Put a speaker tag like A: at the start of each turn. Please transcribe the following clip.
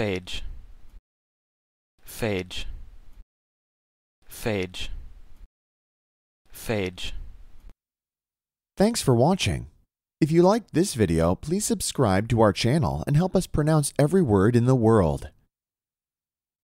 A: phage phage phage phage
B: Thanks for watching. If you liked this video, please subscribe to our channel and help us pronounce every word in the world.